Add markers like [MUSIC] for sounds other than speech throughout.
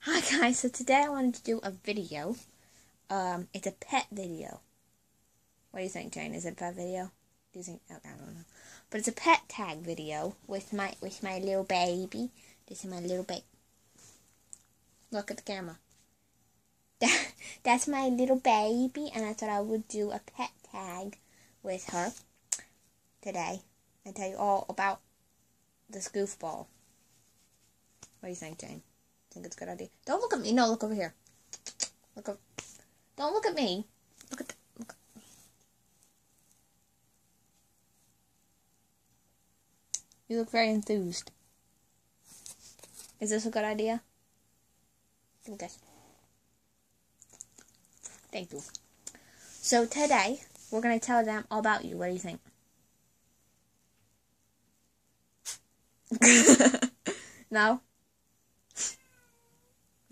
Hi guys, so today I wanted to do a video. Um, it's a pet video. What do you think, Jane? Is it a pet video? Do you think? Oh, I don't know. But it's a pet tag video with my with my little baby. This is my little baby. Look at the camera. [LAUGHS] That, that's my little baby, and I thought I would do a pet tag with her today and tell you all about this goofball. What do you think, Jane? Think it's a good idea? Don't look at me. No, look over here. Look up. Don't look at me. Look at. The, look. You look very enthused. Is this a good idea? Okay. Thank you. So today we're gonna tell them all about you. What do you think? [LAUGHS] no?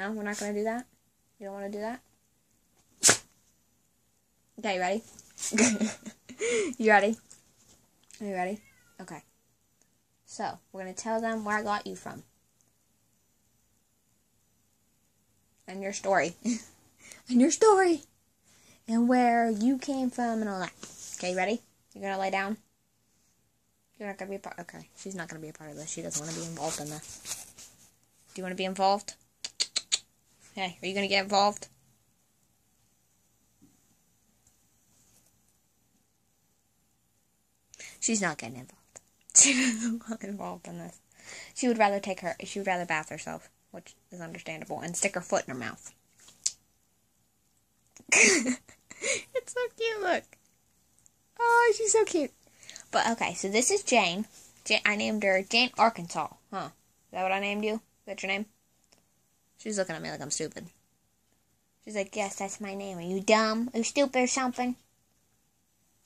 No, we're not to do that? You don't want to do that? Okay, you ready? [LAUGHS] you ready? Are you ready? Okay. So, we're going to tell them where I got you from. And your story. [LAUGHS] and your story. And where you came from and all that. Okay, ready? You're going to lay down? You're not going to be a part. Okay, she's not going to be a part of this. She doesn't want to be involved in this. Do you want to be involved? Hey, are you to get involved? She's not getting involved. [LAUGHS] She doesn't want involved in this. She would rather take her. She would rather bath herself, which is understandable, and stick her foot in her mouth. [LAUGHS] it's so cute. Look. Oh, she's so cute. But okay, so this is Jane. Jane I named her Jane Arkansas. Huh? Is that what I named you? Is that your name? She's looking at me like I'm stupid. She's like, yes, that's my name. Are you dumb? Are you stupid or something?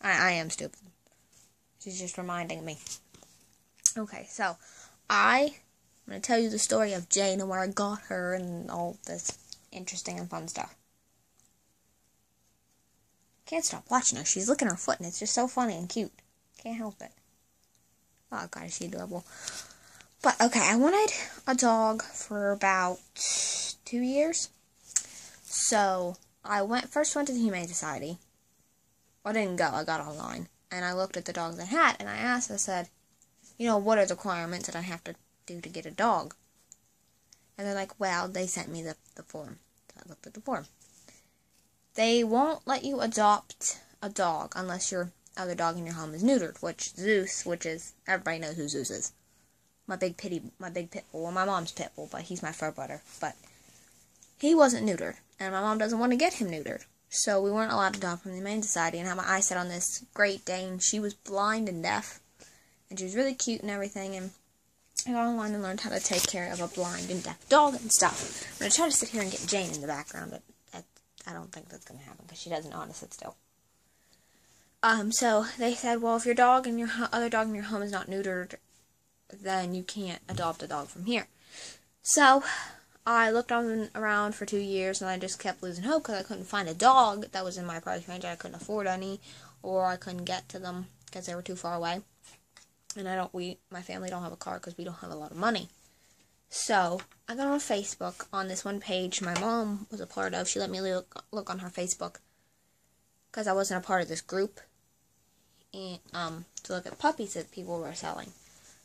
I, I am stupid. She's just reminding me. Okay, so I, I'm going to tell you the story of Jane and where I got her and all this interesting and fun stuff. Can't stop watching her. She's licking her foot and it's just so funny and cute. Can't help it. Oh, God, is she adorable. But okay, I wanted a dog for about two years. So I went first went to the Humane Society. I didn't go. I got online and I looked at the dogs I had and I asked. I said, you know, what are the requirements that I have to do to get a dog? And they're like, well, they sent me the the form. So I looked at the form. They won't let you adopt a dog unless your other dog in your home is neutered, which Zeus, which is everybody knows who Zeus is my big pity, my big pit bull. Well, my mom's pit bull, but he's my fur brother. But he wasn't neutered, and my mom doesn't want to get him neutered. So we weren't allowed to adopt from the Humane Society and have my eyes set on this Great Dane. She was blind and deaf, and she was really cute and everything. And I got online and learned how to take care of a blind and deaf dog and stuff. I'm gonna try to sit here and get Jane in the background, but I don't think that's gonna happen because she doesn't know how to sit still. Um, so they said, well, if your dog and your other dog in your home is not neutered then you can't adopt a dog from here. So I looked on around for two years and I just kept losing hope because I couldn't find a dog that was in my price range. I couldn't afford any, or I couldn't get to them because they were too far away. And I don't, we, my family don't have a car because we don't have a lot of money. So I got on Facebook on this one page my mom was a part of. She let me look, look on her Facebook because I wasn't a part of this group. And, um, to look at puppies that people were selling.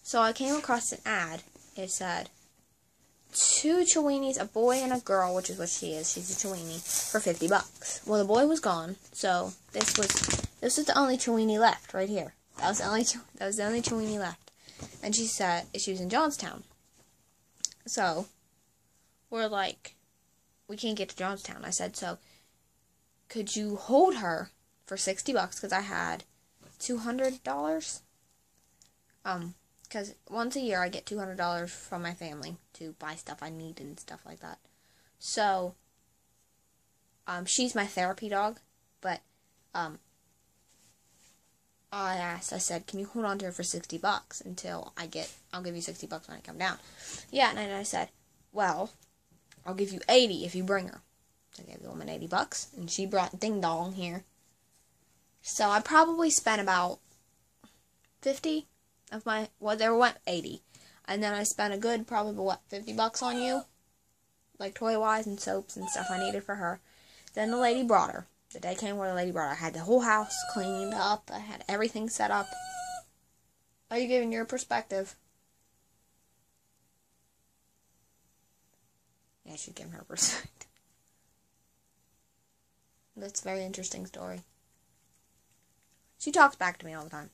So I came across an ad. It said, two Chiweenies, a boy and a girl, which is what she is. She's a Chiweenie for fifty bucks. Well, the boy was gone, so this was this was the only Chiweenie left right here. That was the only that was the only Chiweenie left. And she said she was in Johnstown. So we're like, we can't get to Johnstown. I said so. Could you hold her for sixty bucks? Because I had two hundred dollars. Um, because once a year I get $200 from my family to buy stuff I need and stuff like that. So, um, she's my therapy dog, but, um, I asked, I said, can you hold on to her for 60 bucks until I get, I'll give you 60 bucks when I come down. Yeah, and I said, well, I'll give you 80 if you bring her. So I gave the woman 80 bucks, and she brought Ding Dong here. So I probably spent about 50 of my well there went 80 And then I spent a good, probably, what, 50 bucks on you? Like toy wise and soaps and stuff I needed for her. Then the lady brought her. The day came where the lady brought her. I had the whole house cleaned up. I had everything set up. Are you giving your perspective? Yeah, she's giving her [LAUGHS] perspective. That's a very interesting story. She talks back to me all the time.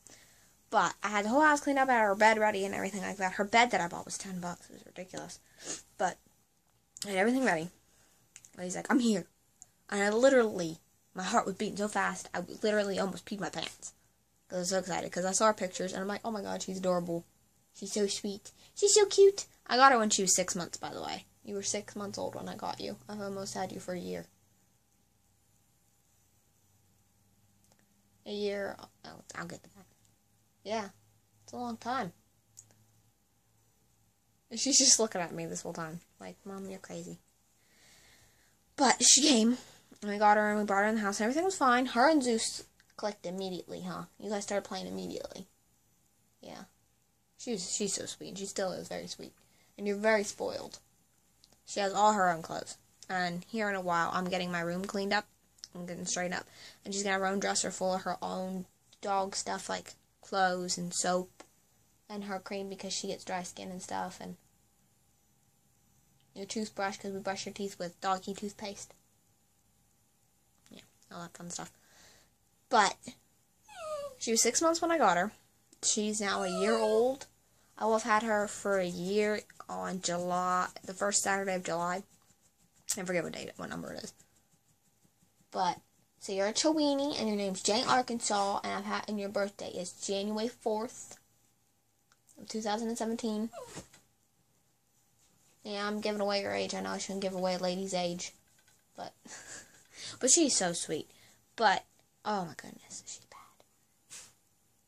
But I had the whole house cleaned up, I had her bed ready and everything like that. Her bed that I bought was ten bucks. It was ridiculous. But I had everything ready. Lady's like, I'm here. And I literally, my heart was beating so fast, I literally almost peed my pants. Because I was so excited. Because I saw her pictures and I'm like, oh my god, she's adorable. She's so sweet. She's so cute. I got her when she was six months, by the way. You were six months old when I got you. I've almost had you for a year. A year. Oh, I'll get that. Yeah, it's a long time. And she's just looking at me this whole time. Like, Mom, you're crazy. But she came, and we got her, and we brought her in the house, and everything was fine. Her and Zeus clicked immediately, huh? You guys started playing immediately. Yeah. She was, she's so sweet, and she still is very sweet. And you're very spoiled. She has all her own clothes. And here in a while, I'm getting my room cleaned up. I'm getting straightened up. And she's gonna have her own dresser full of her own dog stuff, like clothes and soap and her cream because she gets dry skin and stuff and your toothbrush because we brush your teeth with doggy toothpaste. Yeah, all that fun stuff. But she was six months when I got her. She's now a year old. I will have had her for a year on July, the first Saturday of July. I forget what date, what number it is. But so you're a Chiweenie, and your name's Jane Arkansas, and I've had, and your birthday is January fourth, of 2017. Yeah, I'm giving away your age. I know I shouldn't give away a lady's age, but [LAUGHS] but she's so sweet. But oh my goodness, she's bad.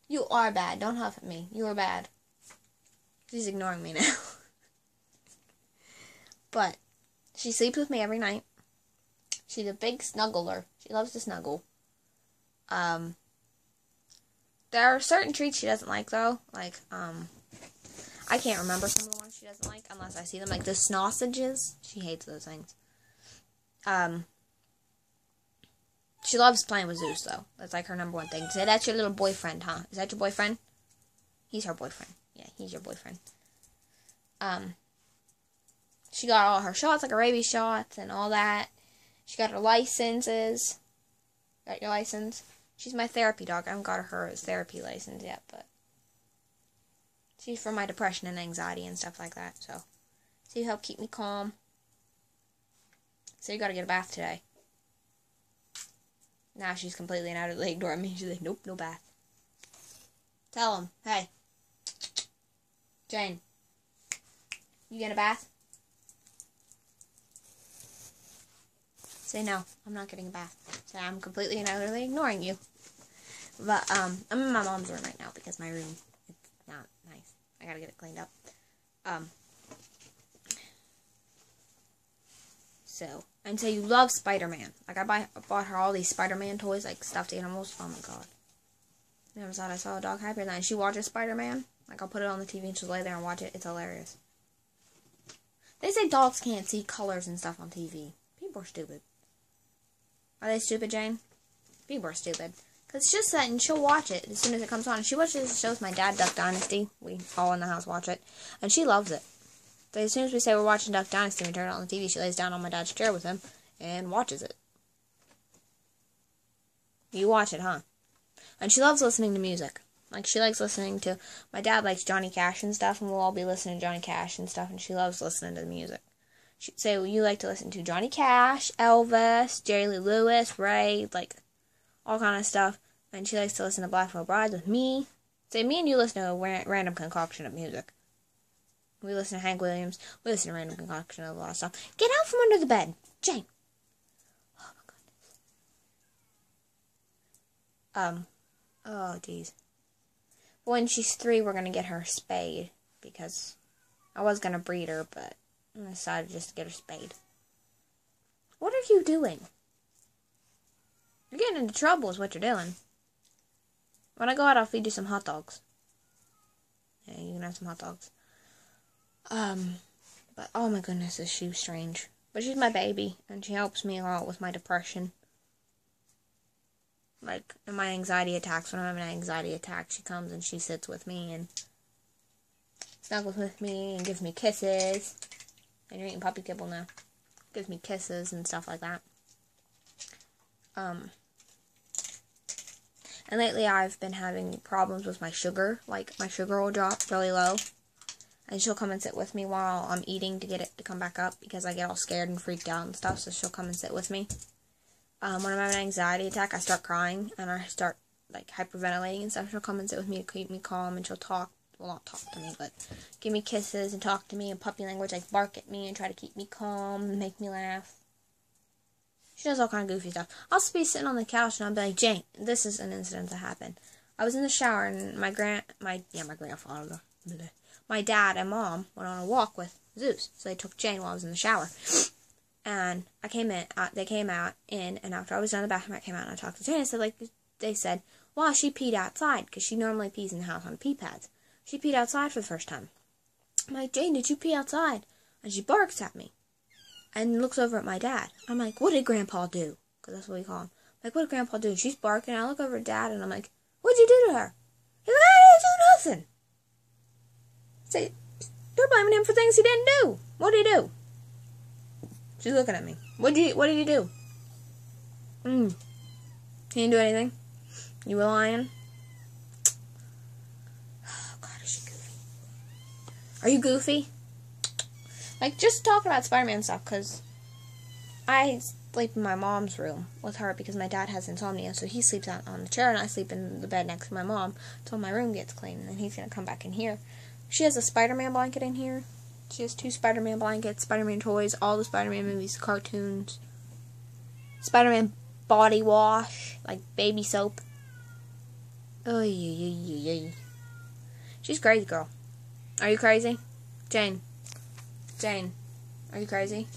You are bad. Don't huff at me. You are bad. She's ignoring me now. [LAUGHS] but she sleeps with me every night. She's a big snuggler. She loves to snuggle. Um, there are certain treats she doesn't like though. Like, um, I can't remember some of the ones she doesn't like unless I see them. Like the sausages. She hates those things. Um, she loves playing with Zeus though. That's like her number one thing. Say that's your little boyfriend, huh? Is that your boyfriend? He's her boyfriend. Yeah, he's your boyfriend. Um, she got all her shots, like her rabies shots and all that. She got her licenses. Got your license? She's my therapy dog. I haven't got her therapy license yet, but she's for my depression and anxiety and stuff like that. So she help keep me calm. So you gotta get a bath today. Now she's completely and utterly [LAUGHS] ignoring me. She's like, nope, no bath. Tell him, hey, Jane, you get a bath? Say no, I'm not getting a bath. Say I'm completely and utterly ignoring you. But um, I'm in my mom's room right now because my room is not nice. I gotta get it cleaned up. Um. So and so you love Spider-Man. Like I buy, I bought her all these Spider-Man toys, like stuffed animals. Oh my god. Never thought I saw a dog that. And she watches Spider-Man. Like I'll put it on the TV and she'll lay there and watch it. It's hilarious. They say dogs can't see colors and stuff on TV. People are stupid. Are they stupid, Jane? People are stupid. Because it's just that, and she'll watch it as soon as it comes on. She watches the show with my dad, Duck Dynasty. We all in the house watch it. And she loves it. So as soon as we say we're watching Duck Dynasty we turn it on the TV, she lays down on my dad's chair with him and watches it. You watch it, huh? And she loves listening to music. Like, she likes listening to... My dad likes Johnny Cash and stuff, and we'll all be listening to Johnny Cash and stuff, and she loves listening to the music say you like to listen to Johnny Cash, Elvis, Jerry Lee Lewis, Ray, like all kind of stuff. And she likes to listen to Black Veil Brides with me. Say me and you listen to a random concoction of music. We listen to Hank Williams. We listen to random concoction of a lot of stuff. Get out from under the bed, Jane. Oh my. Um. Oh jeez. When she's three, we're gonna get her spayed because I was gonna breed her, but I decided just to get her spayed. What are you doing? You're getting into trouble is what you're doing. When I go out, I'll feed you some hot dogs. Yeah, you can have some hot dogs. Um, but oh my goodness, is she strange. But she's my baby, and she helps me a lot with my depression. Like, in my anxiety attacks, when I'm having an anxiety attack, she comes and she sits with me and snuggles with me and gives me kisses. And you're eating puppy kibble now. Gives me kisses and stuff like that. Um, and lately I've been having problems with my sugar. Like, my sugar will drop really low. And she'll come and sit with me while I'm eating to get it to come back up because I get all scared and freaked out and stuff. So she'll come and sit with me. Um, when I'm having an anxiety attack, I start crying and I start like hyperventilating and stuff. She'll come and sit with me to keep me calm and she'll talk. Well, not talk to me, but give me kisses and talk to me in puppy language, like bark at me and try to keep me calm and make me laugh. She does all kind of goofy stuff. I'll be sitting on the couch and I'll be like, Jane, this is an incident that happened. I was in the shower and my grand, my yeah, my grandfather, my dad and mom went on a walk with Zeus, so they took Jane while I was in the shower. And I came in, uh, they came out in, and after I was done in the bathroom, I came out and I talked to Jane. Said, like, they said, well, she peed outside because she normally pees in the house on pee pads. She peed outside for the first time. I'm like, Jane, did you pee outside? And she barks at me and looks over at my dad. I'm like, what did Grandpa do? Because that's what we call him. I'm like, what did Grandpa do? She's barking. I look over at Dad and I'm like, what'd you do to her? He's like, I didn't do nothing. Say, they're blaming him for things he didn't do. What did he do? She's looking at me. What did you? What did you do? Hmm. He didn't do anything. You lying. Oh God, is she goofy? Are you goofy? Like just talking about Spider-Man stuff, cause I sleep in my mom's room with her because my dad has insomnia, so he sleeps out on the chair and I sleep in the bed next to my mom until my room gets clean, and then he's gonna come back in here. She has a Spider-Man blanket in here. She has two Spider-Man blankets, Spider-Man toys, all the Spider-Man movies, cartoons, Spider-Man body wash, like baby soap. Oh, yeah, yeah, yeah, yeah. She's crazy, girl. Are you crazy? Jane. Jane. Are you crazy?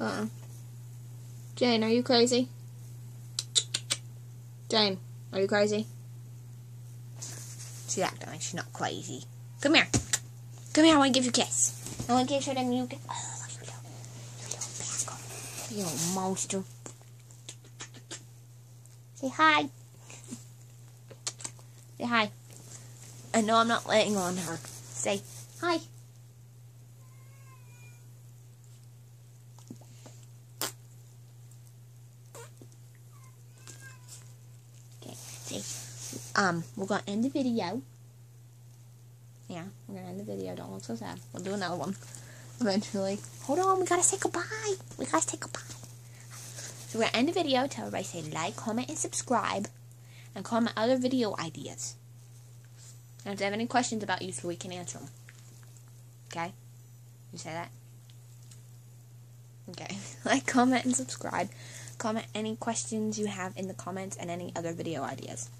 Uh-uh. Jane, are you crazy? Jane, are you crazy? She's acting like she's not crazy. Come here. Come here, I want to give you a kiss. I want to give you them you get. Oh, you little, you little. You little monster. Say hi. Say hi. I know I'm not laying on her. Say hi. Okay, um, we're gonna end the video. Yeah, we're gonna end the video. Don't look so sad. We'll do another one eventually. Hold on, we gotta say goodbye. We gotta say goodbye. So we're gonna end the video. Tell everybody say like, comment, and subscribe, and comment other video ideas. And if they have any questions about you, so we can answer them. Okay, you say that. Okay, [LAUGHS] like, comment, and subscribe. Comment any questions you have in the comments and any other video ideas.